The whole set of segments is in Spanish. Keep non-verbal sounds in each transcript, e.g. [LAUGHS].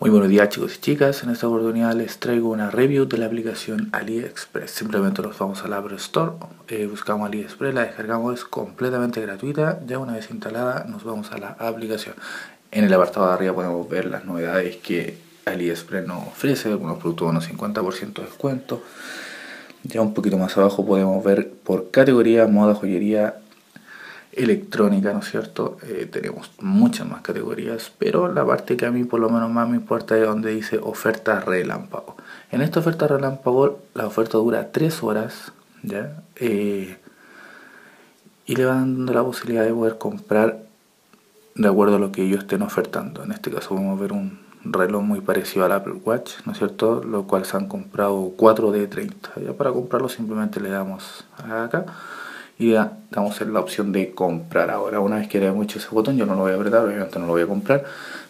Muy buenos días chicos y chicas, en esta oportunidad les traigo una review de la aplicación AliExpress. Simplemente nos vamos a la App Store, eh, buscamos AliExpress, la descargamos, es completamente gratuita. Ya una vez instalada nos vamos a la aplicación. En el apartado de arriba podemos ver las novedades que AliExpress nos ofrece, algunos productos con un 50% de descuento. Ya un poquito más abajo podemos ver por categoría, moda, joyería, electrónica, ¿no es cierto? Eh, tenemos muchas más categorías, pero la parte que a mí por lo menos más me importa es donde dice oferta relámpago. En esta oferta relámpago la oferta dura 3 horas, ¿ya? Eh, y le van dando la posibilidad de poder comprar de acuerdo a lo que ellos estén ofertando. En este caso vamos a ver un reloj muy parecido al Apple Watch, ¿no es cierto? Lo cual se han comprado 4 de 30. Ya para comprarlo simplemente le damos acá y damos la opción de comprar ahora. Una vez que le hemos hecho ese botón, yo no lo voy a apretar, obviamente no lo voy a comprar.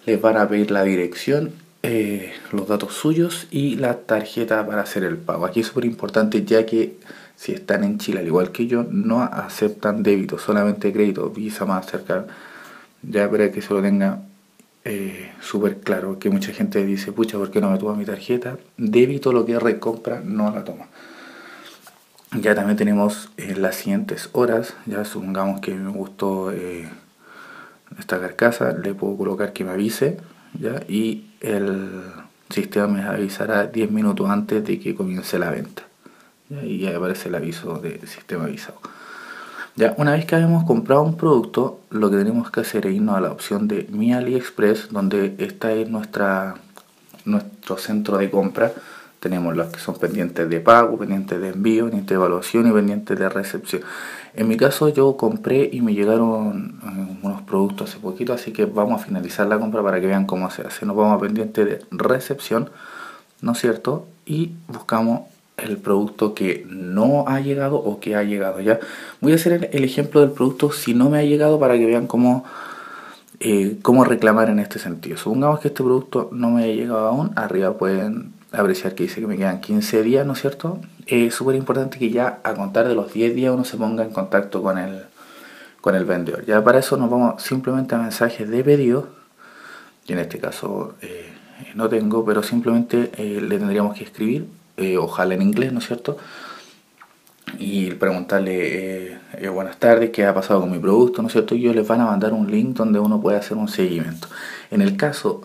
Les van a pedir la dirección, eh, los datos suyos y la tarjeta para hacer el pago. Aquí es súper importante ya que si están en Chile, al igual que yo, no aceptan débito, solamente crédito, Visa, más cerca Ya para que se lo tenga eh, súper claro, que mucha gente dice, pucha, ¿por qué no me toma mi tarjeta? Débito lo que recompra no la toma. Ya también tenemos eh, las siguientes horas. Ya supongamos que me gustó eh, esta carcasa, le puedo colocar que me avise. ¿ya? Y el sistema me avisará 10 minutos antes de que comience la venta. Y ya aparece el aviso de sistema avisado. Ya, una vez que hayamos comprado un producto, lo que tenemos que hacer es irnos a la opción de Mi AliExpress, donde está es nuestra, nuestro centro de compra tenemos los que son pendientes de pago, pendientes de envío, pendientes de evaluación y pendientes de recepción. En mi caso yo compré y me llegaron eh, unos productos hace poquito, así que vamos a finalizar la compra para que vean cómo se hace. Nos vamos a pendiente de recepción, ¿no es cierto? Y buscamos el producto que no ha llegado o que ha llegado. Ya voy a hacer el, ejemplo del producto si no me ha llegado para que vean cómo, eh, cómo reclamar en este sentido. Supongamos que este producto no me ha llegado aún, arriba pueden apreciar que dice que me quedan 15 días, ¿no es cierto? Es súper importante que ya a contar de los 10 días uno se ponga en contacto con el, con el vendedor. Ya para eso nos vamos simplemente a mensajes de pedido, y en este caso eh, no tengo, pero simplemente eh, le tendríamos que escribir, eh, ojalá en inglés, ¿no es cierto? Y preguntarle buenas tardes, qué ha pasado con mi producto, ¿no es cierto? Y ellos les van a mandar un link donde uno puede hacer un seguimiento. En el caso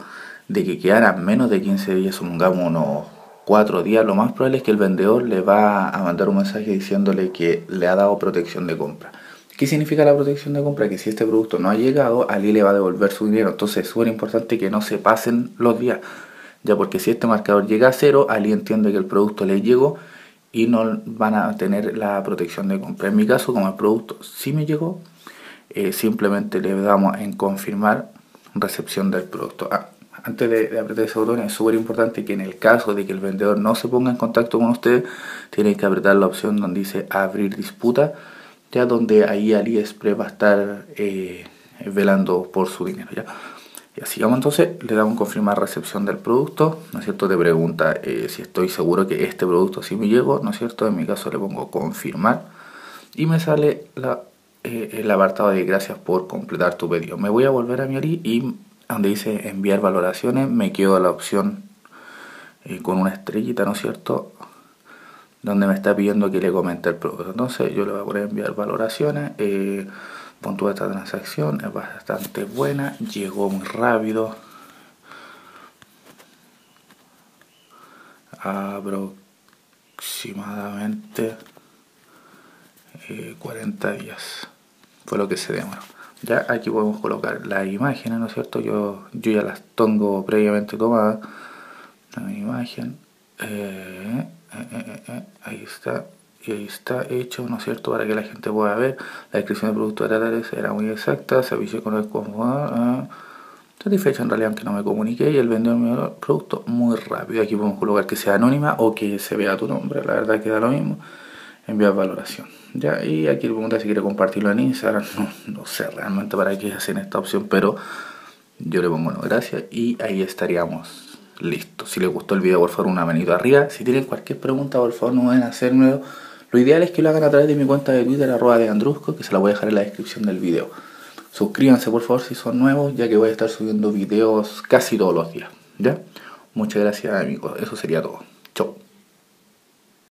de que quedaran menos de 15 días, supongamos unos 4 días, lo más probable es que el vendedor le va a mandar un mensaje diciéndole que le ha dado protección de compra. ¿Qué significa la protección de compra? Que si este producto no ha llegado, Ali le va a devolver su dinero. Entonces es súper importante que no se pasen los días. Ya porque si este marcador llega a cero, Ali entiende que el producto le llegó y no van a tener la protección de compra. En mi caso, como el producto sí me llegó, eh, simplemente le damos en confirmar recepción del producto. Ah, antes de, apretar ese botón, es súper importante que en el caso de que el vendedor no se ponga en contacto con usted, tiene que apretar la opción donde dice abrir disputa, ya donde ahí AliExpress va a estar eh, velando por su dinero. ¿ya? Y así vamos entonces, le damos confirmar recepción del producto, ¿no es cierto? Te pregunta eh, si estoy seguro que este producto sí me llegó, ¿no es cierto? En mi caso le pongo confirmar y me sale eh, el apartado de gracias por completar tu pedido. Me voy a volver a mi Ali y donde dice enviar valoraciones, me quedo a la opción eh, con una estrellita, ¿no es cierto? Donde me está pidiendo que le comente el producto. Entonces yo le voy a poner enviar valoraciones. Eh, toda esta transacción, es bastante buena, llegó muy rápido. Aproximadamente 40 eh, días fue lo que se demoró. Ya aquí podemos colocar las imágenes, ¿no es cierto? Yo, yo ya las tengo previamente tomadas. La imagen. Eh, eh, eh, ahí está. Y ahí está hecho, ¿no es cierto? Para que la gente pueda ver. La descripción del producto era, era muy exacta. Servicio con el satisfecho en realidad aunque no me comuniqué y el vendedor me dio el producto muy rápido. Aquí podemos colocar que sea anónima o que se vea tu nombre. La verdad que da lo mismo enviar valoración. Ya, y aquí le pregunta si quiere compartirlo en Instagram. [LAUGHS] No, sé realmente para qué hacen esta opción, pero yo le pongo no, gracias. Y ahí estaríamos listos. Si les gustó el video, por favor, una manito arriba. Si tienen cualquier pregunta, por favor, no deben hacérmelo. Lo ideal es que lo hagan a través de mi cuenta de Twitter, arroba de Andrusco, que se la voy a dejar en la descripción del video. Suscríbanse, por favor, si son nuevos, ya que voy a estar subiendo videos casi todos los días. ¿Ya? Muchas gracias amigos, eso sería todo.